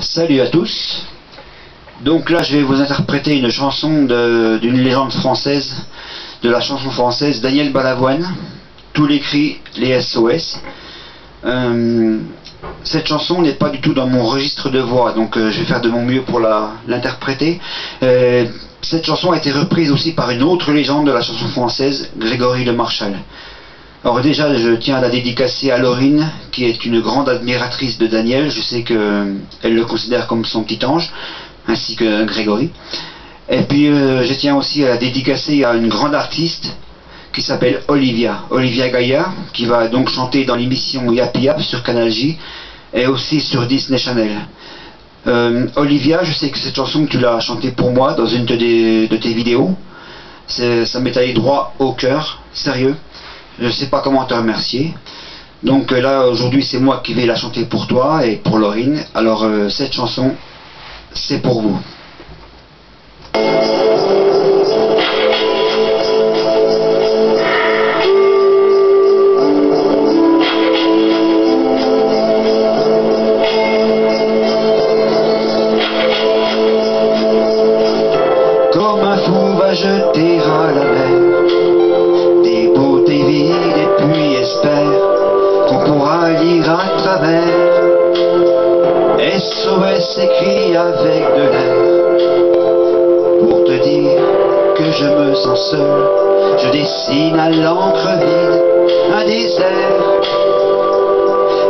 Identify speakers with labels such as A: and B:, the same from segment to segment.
A: Salut à tous. Donc là, je vais vous interpréter une chanson d'une légende française, de la chanson française Daniel Balavoine. Tous les cris, les SOS. Euh, cette chanson n'est pas du tout dans mon registre de voix, donc euh, je vais faire de mon mieux pour l'interpréter. Euh, cette chanson a été reprise aussi par une autre légende de la chanson française, Grégory Le Marchal. Alors déjà, je tiens à la dédicacer à Laurine, qui est une grande admiratrice de Daniel. Je sais qu'elle le considère comme son petit ange, ainsi que Grégory. Et puis, euh, je tiens aussi à la dédicacer à une grande artiste qui s'appelle Olivia, Olivia Gaillard, qui va donc chanter dans l'émission Yapi Yap sur Canal J et aussi sur Disney Channel. Euh, Olivia, je sais que cette chanson tu l'as chantée pour moi dans une de, de tes vidéos, ça m'est allé droit au cœur, sérieux. Je ne sais pas comment te remercier. Donc euh, là, aujourd'hui, c'est moi qui vais la chanter pour toi et pour Laurine. Alors, euh, cette chanson, c'est pour vous. Comme un fou va jeter à la mer SOS écrit avec de l'air. Pour te dire que je me sens seul, je dessine à l'encre vide un désert.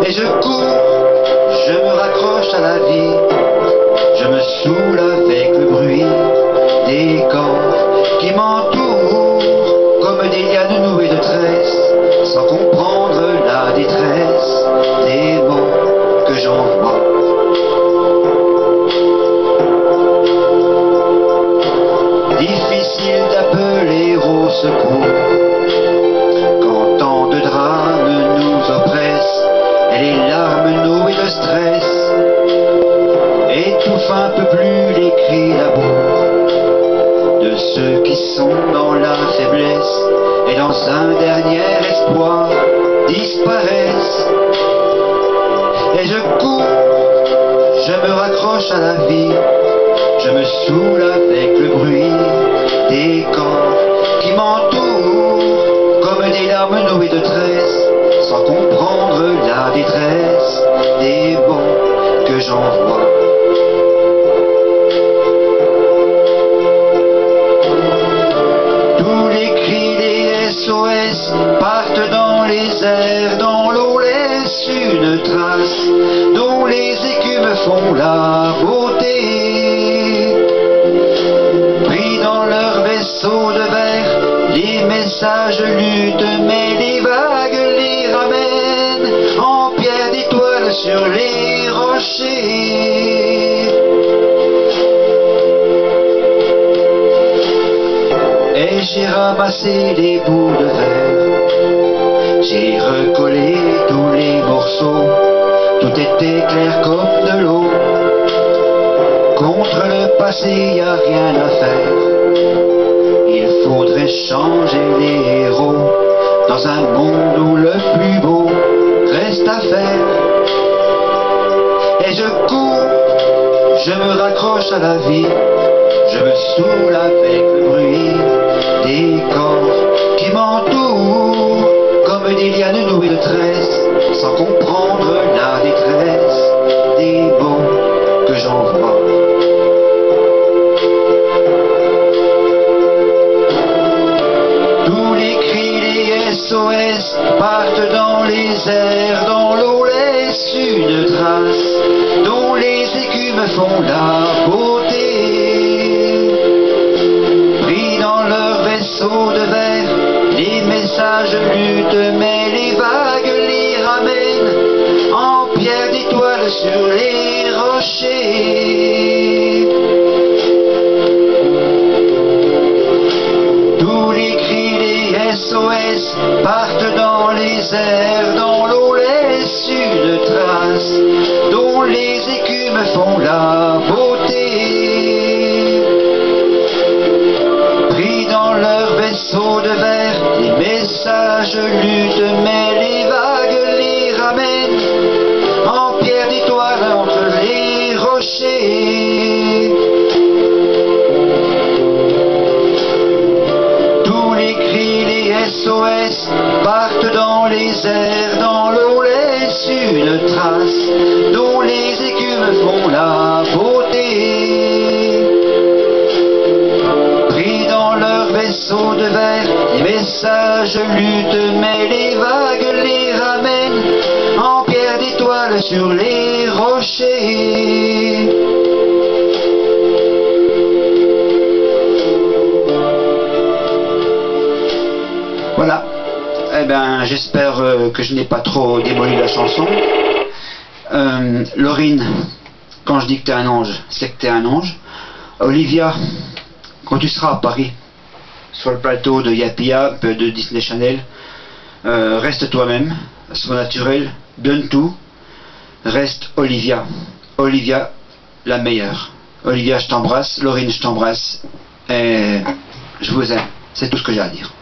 A: Et je cours, je me raccroche à la vie, je me saoule avec le bruit des corps qui m'entourent quand tant de drames nous oppressent et les larmes nouées de stress étouffent un peu plus les cris d'amour de ceux qui sont dans la faiblesse et dans un dernier espoir disparaissent. Et je cours, je me raccroche à la vie, je me saoule avec le bruit des corps qui m'entourent comme des larmes nouées de tresse, sans comprendre la détresse des mots que j'envoie. Tous les cris des SOS partent dans les airs, dans l'eau laissent une trace dont les écumes font la beauté. Pris dans leur vaisseau de les messages luttent, mais les vagues les ramènent en pierre d'étoiles sur les rochers. Et j'ai ramassé les bouts de verre, j'ai recollé tous les morceaux, tout était clair comme de l'eau. Contre le passé, y a rien à faire. Faudrait changer les héros dans un monde où le plus beau reste à faire. Et je cours, je me raccroche à la vie, je me saoule avec le bruit dans l'eau laissent une trace, dont les écumes font la Partent dans les airs, dans l'eau laissent une trace, dont les écumes font la beauté. Pris dans leur vaisseau de verre, les messages mais les airs, dans l'eau laisse une trace, dont les écumes font la beauté. Pris dans leur vaisseau de verre, les messages luttent, mais les vagues les ramènent en pierre d'étoiles sur les rochers. Ben, j'espère euh, que je n'ai pas trop démoli la chanson. Euh, quand je dis que t'es un ange, c'est que t'es un ange. Olivia, quand tu seras à Paris, sur le plateau de Yapi Yap, de Disney Channel, euh, reste toi-même, sois naturel, donne tout, reste Olivia. Olivia, la meilleure. Olivia, je t'embrasse, Laurine, je t'embrasse, et je vous aime. C'est tout ce que j'ai à dire.